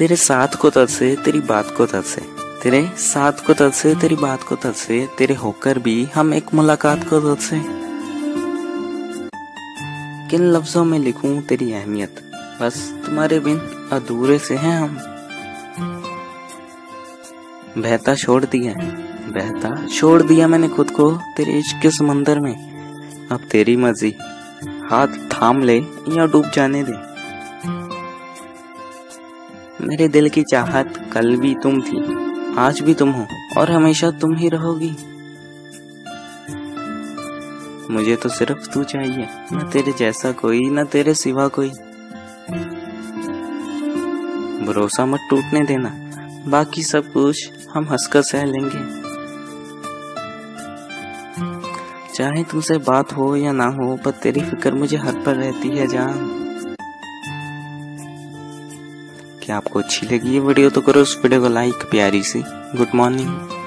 तेरे साथ को से, तेरी बात को से, तेरे साथ को से, तेरी बात को से, तेरे होकर भी हम एक मुलाकात को से। किन लफ्जों में लिखूं तेरी अहमियत? बस तुम्हारे बिन अधूरे से हैं हम। बहता छोड़ दिया, बहता छोड़ दिया मैंने खुद को तेरे इश्क के समंदर में। अब तेरी मर्ज़ी, हाथ थाम ले या डूब जाने दे। मेरे दिल की चाहत कल भी तुम थी, आज भी तुम हो, और हमेशा तुम ही रहोगी। मुझे तो सिर्फ़ तू चाहिए, न तेरे जैसा कोई, न तेरे सिवा कोई। भरोसा मत टूटने देना, बाकी सब कुछ हम हंसकर सह लेंगे। चाहे तुमसे बात हो या ना हो, पर तेरी फ़िक्र मुझे हर पर रहती है, जान। क्या आपको अच्छी लगी ये वीडियो तो करो उस वीडियो को लाइक प्यारी सी। Good morning